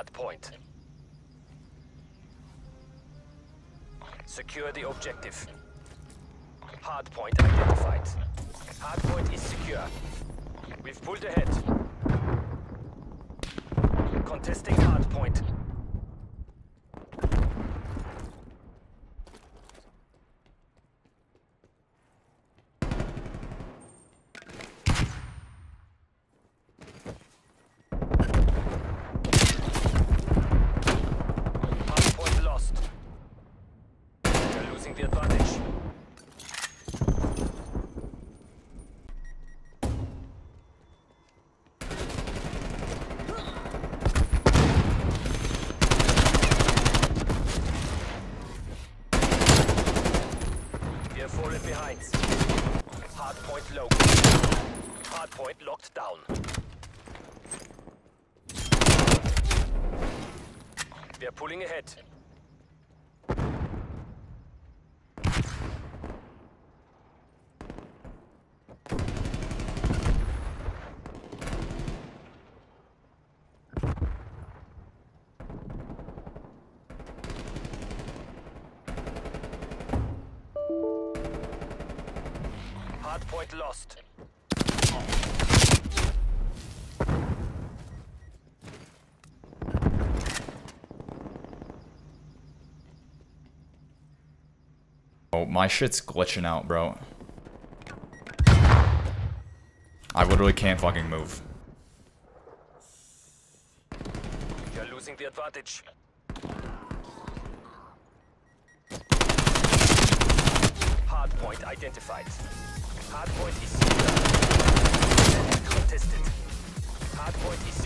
hard point. Secure the objective. Hard point identified. Hard point is secure. We've pulled ahead. Contesting hard Control behind. Hardpoint locked. Hardpoint locked down. We pulling ahead. Hard point lost. Oh, my shit's glitching out, bro. I literally can't fucking move. You're losing the advantage. Hardpoint is sealed. Contested. Hardpoint is